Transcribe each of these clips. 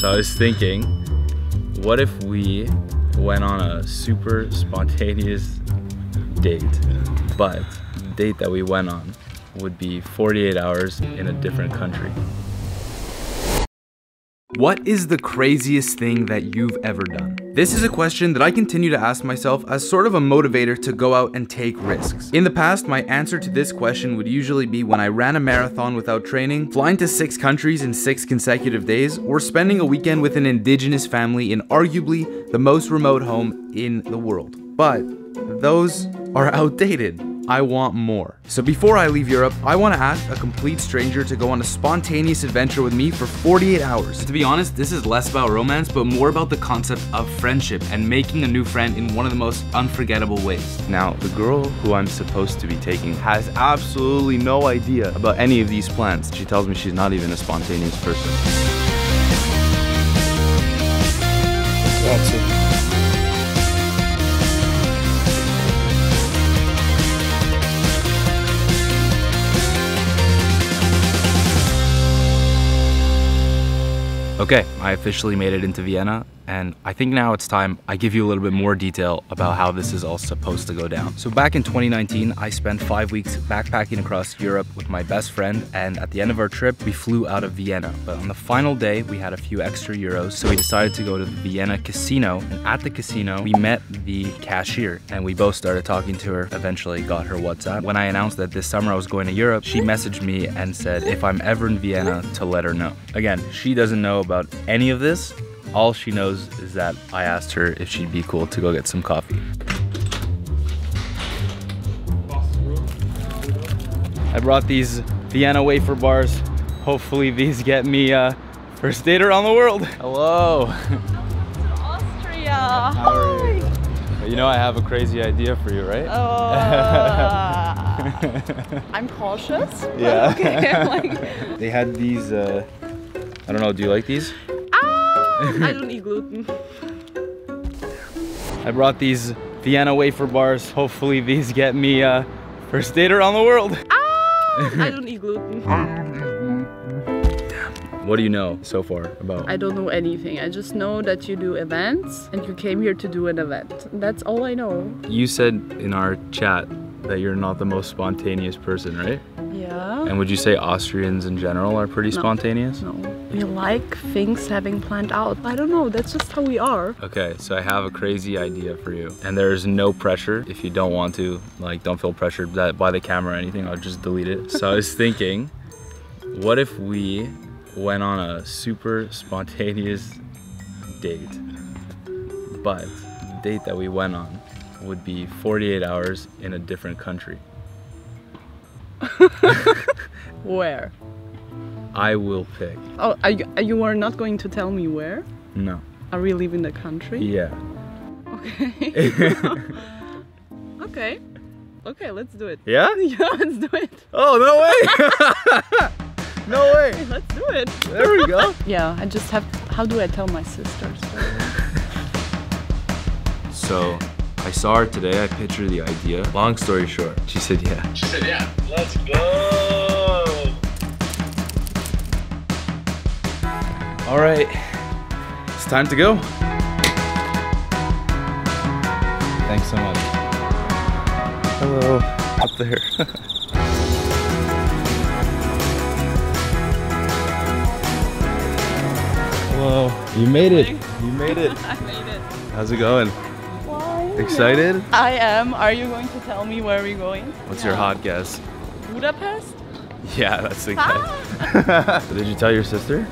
So I was thinking, what if we went on a super spontaneous date, but the date that we went on would be 48 hours in a different country. What is the craziest thing that you've ever done? This is a question that I continue to ask myself as sort of a motivator to go out and take risks. In the past, my answer to this question would usually be when I ran a marathon without training, flying to six countries in six consecutive days, or spending a weekend with an indigenous family in arguably the most remote home in the world. But those are outdated. I want more. So before I leave Europe, I want to ask a complete stranger to go on a spontaneous adventure with me for 48 hours. To be honest, this is less about romance, but more about the concept of friendship and making a new friend in one of the most unforgettable ways. Now, the girl who I'm supposed to be taking has absolutely no idea about any of these plans. She tells me she's not even a spontaneous person. Grazie. Okay, I officially made it into Vienna and I think now it's time I give you a little bit more detail about how this is all supposed to go down. So back in 2019, I spent five weeks backpacking across Europe with my best friend and at the end of our trip, we flew out of Vienna. But on the final day, we had a few extra euros, so we decided to go to the Vienna casino and at the casino, we met the cashier and we both started talking to her, eventually got her WhatsApp. When I announced that this summer I was going to Europe, she messaged me and said if I'm ever in Vienna to let her know. Again, she doesn't know about any of this, all she knows is that I asked her if she'd be cool to go get some coffee. I brought these Vienna wafer bars. Hopefully these get me uh, first date around the world. Hello. Austria. How are you? You know I have a crazy idea for you, right? Uh, I'm cautious. Yeah. Okay, like, They had these, uh, I don't know, do you like these? I don't eat gluten. I brought these Vienna wafer bars. Hopefully these get me uh, first date around the world. Ah, I don't eat gluten. What do you know so far about? I don't know anything. I just know that you do events and you came here to do an event. That's all I know. You said in our chat that you're not the most spontaneous person, right? Yeah. And would you say Austrians in general are pretty No. spontaneous? No. We like things having planned out. I don't know. That's just how we are. Okay, so I have a crazy idea for you. And there's no pressure. If you don't want to, like, don't feel pressured that by the camera or anything, I'll just delete it. So I was thinking, what if we went on a super spontaneous date, but the date that we went on would be 48 hours in a different country? Where? I will pick. Oh, are you, you are not going to tell me where? No. Are we leaving the country? Yeah. Okay. okay. Okay, let's do it. Yeah? Yeah, let's do it. Oh, no way! no way! Let's do it. There we go. Yeah, I just have. How do I tell my sisters? So I saw her today. I pitched her the idea. Long story short, she said yeah. She said, yeah. Let's go. All right, it's time to go. Thanks so much. Hello. Up there. Hello. You made it. You made it. I made it. How's it going? Why? Excited? I am. Are you going to tell me where we're going? What's your hot guess? Budapest? Yeah, that's the Ah. guess. Did you tell your sister?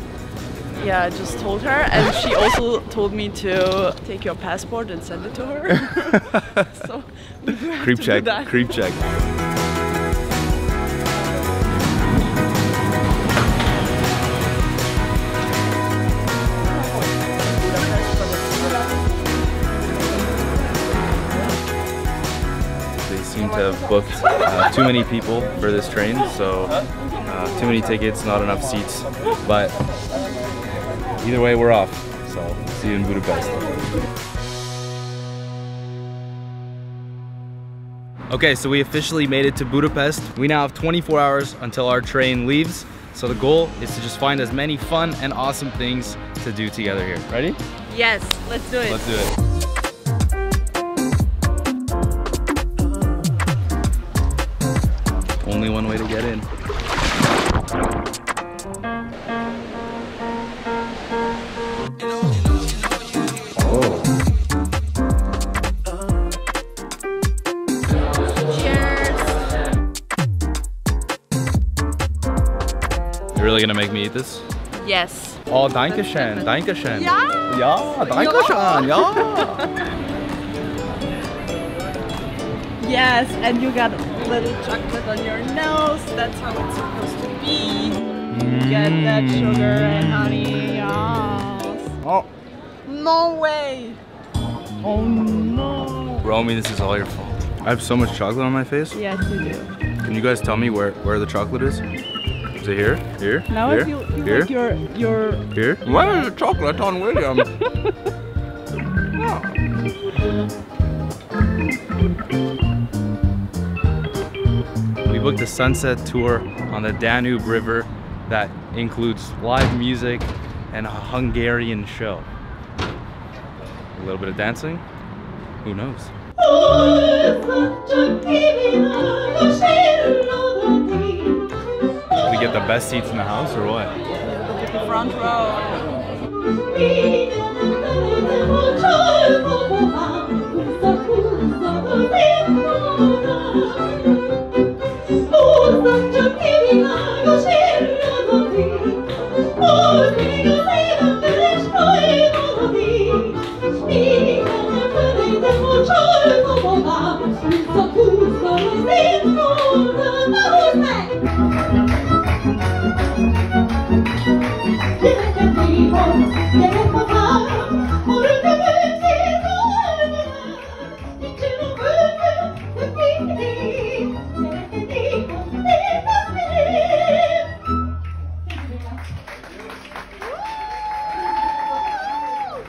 Yeah, I just told her, and she also told me to take your passport and send it to her. so we Creep to check. that. Creep check. They seem to have booked uh, too many people for this train, so uh, too many tickets, not enough seats. But either way, we're off. So see you in Budapest. Okay, so we officially made it to Budapest. We now have 24 hours until our train leaves. So the goal is to just find as many fun and awesome things to do together here. Ready? Yes, let's do it. Let's do it. Really gonna make me eat this? Yes. Oh, danke schön, danke schön. Ja. Ja, danke schön, ja. Yes, and you got a little chocolate on your nose. That's how it's supposed to be. Get that mm. sugar and honey. Yes. Oh. No way. Oh no. Romy, this is all your fault. I have so much chocolate on my face. Yes, you do. Can you guys tell me where, where the chocolate is? Is it here? Here? Now here? I feel, feel here? like you're you're Here? Where is the chocolate on William? We booked a sunset tour on the Danube River that includes live music and a Hungarian show. A little bit of dancing? Who knows? We get the best seats in the house or what? the front row.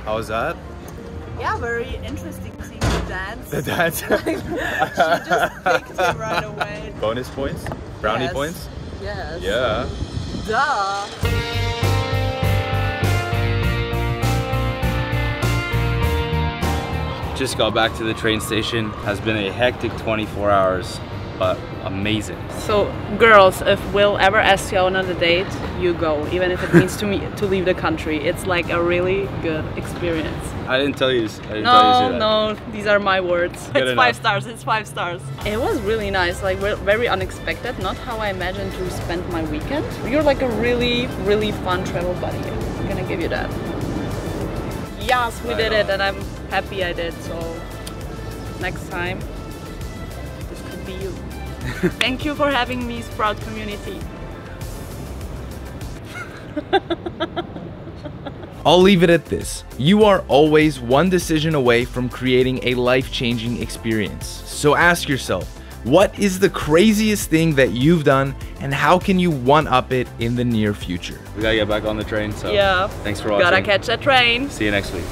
How was that? Yeah, very interesting seeing you dance. The dance? she just picked it right away. Bonus points? Brownie Yes. points? Yes. Yeah. Duh. Just got back to the train station. Has been a hectic 24 hours, but amazing. So, girls, if Will ever asks you on a date, you go, even if it means to me to leave the country. It's like a really good experience. I didn't tell you. I didn't tell No, you that. no, these are my words. Good it's enough. five stars. It's five stars. It was really nice, like very unexpected. Not how I imagined to spend my weekend. You're like a really, really fun travel buddy. I'm gonna give you that. Yes, we Right did it, and I'm happy I did. So next time, this could be you. Thank you for having me, Sprouht community. I'll leave it at this. You are always one decision away from creating a life changing experience. So ask yourself, what is the craziest thing that you've done and how can you one up it in the near future? We gotta get back on the train. So Yeah. thanks for watching. Gotta catch that train. See you next week.